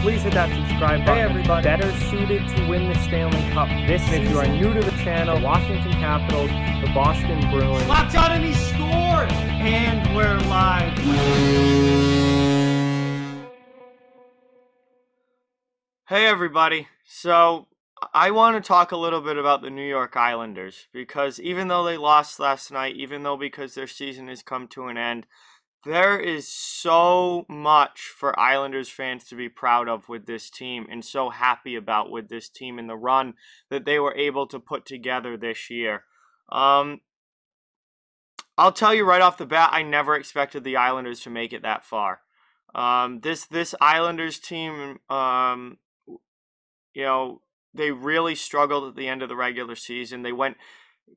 please hit that subscribe button. Hey everybody, better suited to win the Stanley Cup this season. If you are new to the channel, the Washington Capitals, the Boston Bruins. Watch out and he scores! And we're live. Hey everybody. So I want to talk a little bit about the New York Islanders because even though they lost last night, even though because their season has come to an end, there is so much for Islanders fans to be proud of with this team and so happy about with this team and the run that they were able to put together this year. Um, I'll tell you right off the bat, I never expected the Islanders to make it that far. Um, this this Islanders team, um, you know, they really struggled at the end of the regular season. They went,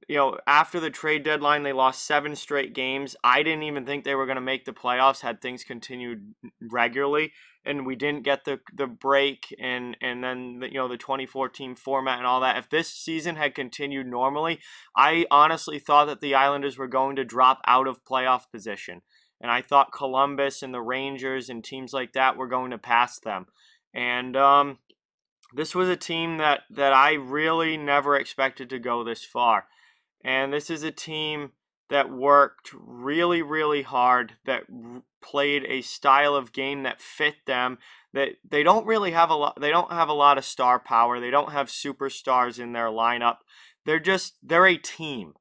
you know, after the trade deadline, they lost seven straight games. I didn't even think they were going to make the playoffs had things continued regularly, and we didn't get the the break and and then the, you know the 2014 format and all that. If this season had continued normally, I honestly thought that the Islanders were going to drop out of playoff position, and I thought Columbus and the Rangers and teams like that were going to pass them. And um, this was a team that, that I really never expected to go this far. And this is a team that worked really, really hard, that played a style of game that fit them. That they don't really have a lot. They don't have a lot of star power. They don't have superstars in their lineup. They're just they're a team.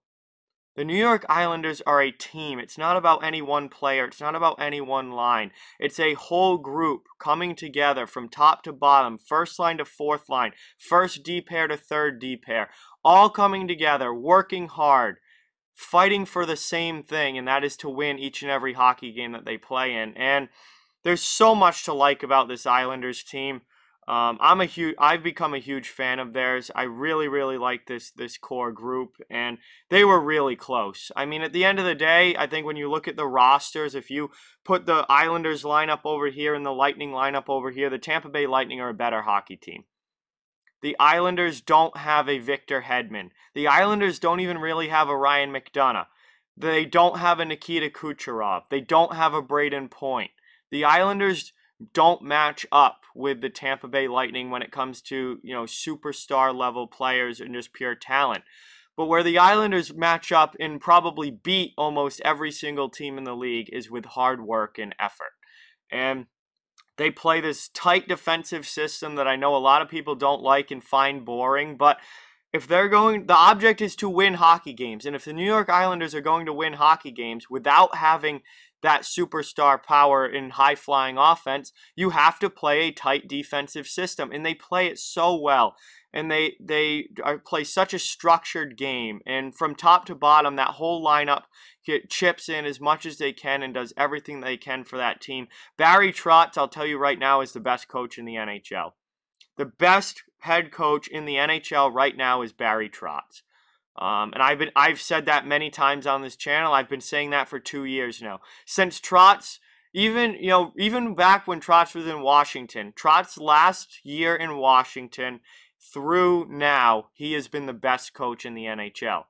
The New York Islanders are a team. It's not about any one player. It's not about any one line. It's a whole group coming together from top to bottom, first line to fourth line, first D pair to third D pair, all coming together, working hard, fighting for the same thing, and that is to win each and every hockey game that they play in. And there's so much to like about this Islanders team. Um, I'm a huge. I've become a huge fan of theirs. I really, really like this this core group, and they were really close. I mean, at the end of the day, I think when you look at the rosters, if you put the Islanders lineup over here and the Lightning lineup over here, the Tampa Bay Lightning are a better hockey team. The Islanders don't have a Victor Hedman. The Islanders don't even really have a Ryan McDonagh. They don't have a Nikita Kucherov. They don't have a Brayden Point. The Islanders don't match up with the Tampa Bay Lightning when it comes to, you know, superstar level players and just pure talent. But where the Islanders match up and probably beat almost every single team in the league is with hard work and effort. And they play this tight defensive system that I know a lot of people don't like and find boring, but if they're going the object is to win hockey games and if the New York Islanders are going to win hockey games without having that superstar power in high flying offense, you have to play a tight defensive system, and they play it so well. And they they play such a structured game, and from top to bottom, that whole lineup chips in as much as they can and does everything they can for that team. Barry Trotz, I'll tell you right now, is the best coach in the NHL. The best head coach in the NHL right now is Barry Trotz. Um, and I've been I've said that many times on this channel. I've been saying that for two years now. Since Trotz, even you know, even back when Trotz was in Washington, Trotz last year in Washington through now, he has been the best coach in the NHL.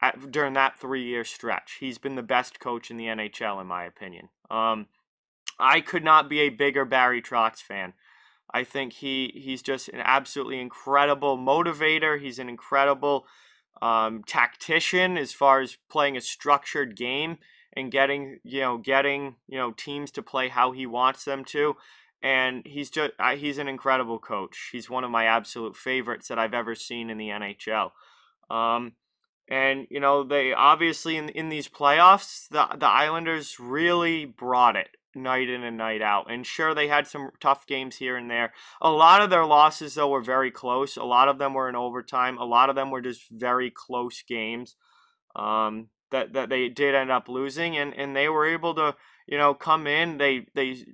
At, during that three-year stretch, he's been the best coach in the NHL, in my opinion. Um, I could not be a bigger Barry Trotz fan. I think he he's just an absolutely incredible motivator. He's an incredible um, tactician as far as playing a structured game and getting you know getting you know teams to play how he wants them to. And he's just he's an incredible coach. He's one of my absolute favorites that I've ever seen in the NHL. Um, and you know they obviously in in these playoffs the the Islanders really brought it night in and night out. And sure, they had some tough games here and there. A lot of their losses, though, were very close. A lot of them were in overtime. A lot of them were just very close games um, that that they did end up losing, and and they were able to you know come in. They they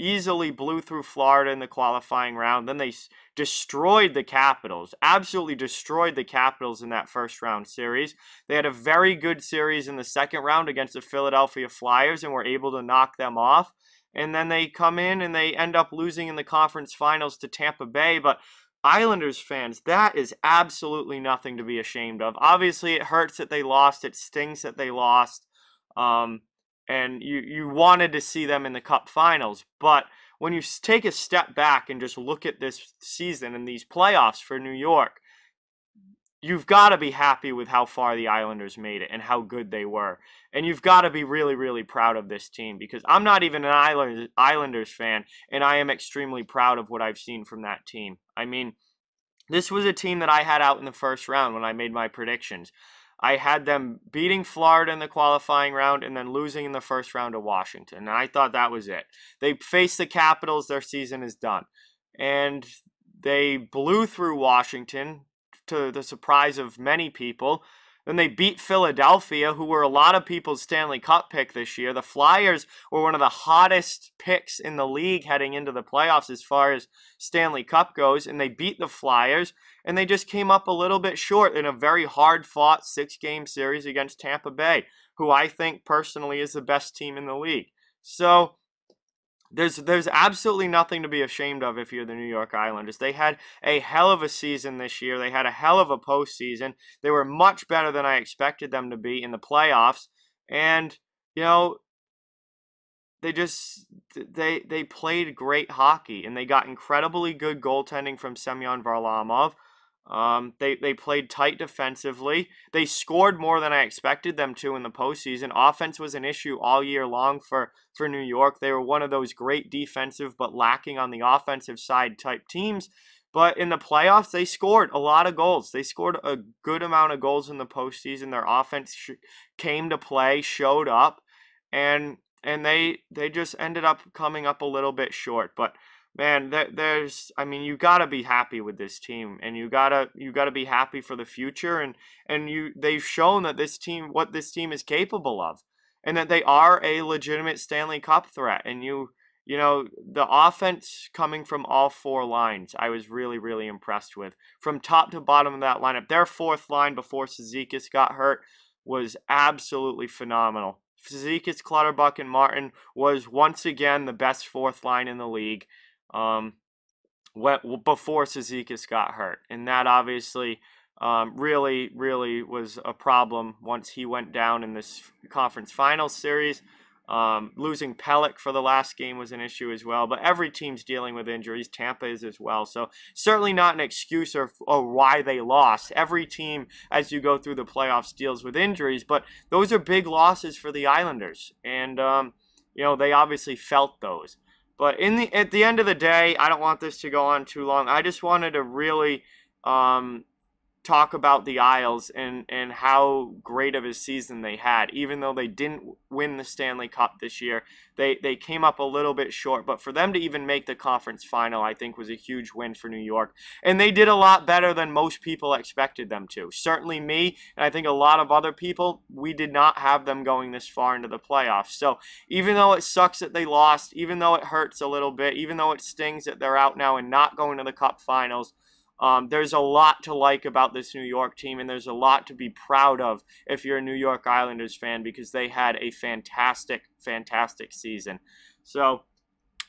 easily blew through Florida in the qualifying round. Then they destroyed the Capitals, absolutely destroyed the Capitals in that first round series. They had a very good series in the second round against the Philadelphia Flyers and were able to knock them off. And then they come in and they end up losing in the conference finals to Tampa Bay. But Islanders fans, that is absolutely nothing to be ashamed of. Obviously, it hurts that they lost. It stings that they lost. Um, and you you wanted to see them in the cup finals but when you take a step back and just look at this season and these playoffs for New York, you've got to be happy with how far the Islanders made it and how good they were. And you've got to be really, really proud of this team because I'm not even an Islanders, Islanders fan, and I am extremely proud of what I've seen from that team. I mean, this was a team that I had out in the first round when I made my predictions. I had them beating Florida in the qualifying round and then losing in the first round to Washington. And I thought that was it. They faced the Capitals, their season is done. And they blew through Washington to the surprise of many people. Then they beat Philadelphia, who were a lot of people's Stanley Cup pick this year. The Flyers were one of the hottest picks in the league heading into the playoffs as far as Stanley Cup goes, and they beat the Flyers, and they just came up a little bit short in a very hard fought six game series against Tampa Bay, who I think personally is the best team in the league. So there's there's absolutely nothing to be ashamed of if you're the New York Islanders. They had a hell of a season this year. They had a hell of a postseason. They were much better than I expected them to be in the playoffs. And you know, they just they they played great hockey and they got incredibly good goaltending from Semyon Varlamov. Um, they they played tight defensively. They scored more than I expected them to in the postseason. Offense was an issue all year long for for New York. They were one of those great defensive but lacking on the offensive side type teams. But in the playoffs, they scored a lot of goals. They scored a good amount of goals in the postseason. Their offense sh- came to play, showed up, and and they they just ended up coming up a little bit short. But man, there's I mean, you got to be happy with this team and you got to you got to be happy for the future and and you they've shown that this team what this team is capable of and that they are a legitimate Stanley Cup threat and you you know, the offense coming from all four lines, I was really, really impressed with. From top to bottom of that lineup, their fourth line before Cizikas got hurt was absolutely phenomenal. Cizikas, Clutterbuck, and Martin was once again the best fourth line in the league um, before Cizikas got hurt. And that obviously um, really, really was a problem once he went down in this conference finals series. Um, losing Pelech for the last game was an issue as well, but every team's dealing with injuries. Tampa is as well. So, certainly not an excuse or, or why they lost. Every team, as you go through the playoffs, deals with injuries, but those are big losses for the Islanders. And, um, you know, they obviously felt those. But in the at the end of the day, I don't want this to go on too long. I just wanted to really um, talk about the Isles and, and how great of a season they had. Even though they didn't win the Stanley Cup this year, they, they came up a little bit short. But for them to even make the conference final, I think was a huge win for New York. And they did a lot better than most people expected them to. Certainly me, and I think a lot of other people, we did not have them going this far into the playoffs. So even though it sucks that they lost, even though it hurts a little bit, even though it stings that they're out now and not going to the Cup finals, um, there's a lot to like about this New York team, and there's a lot to be proud of if you're a New York Islanders fan because they had a fantastic, fantastic season. So,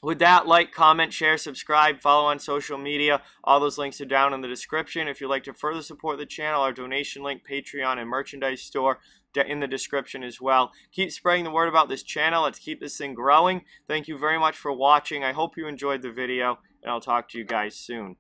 with that, like, comment, share, subscribe, follow on social media. All those links are down in the description. If you'd like to further support the channel, our donation link, Patreon, and merchandise store in the description as well. Keep spreading the word about this channel. Let's keep this thing growing. Thank you very much for watching. I hope you enjoyed the video, and I'll talk to you guys soon.